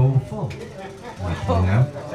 bowl full. You know?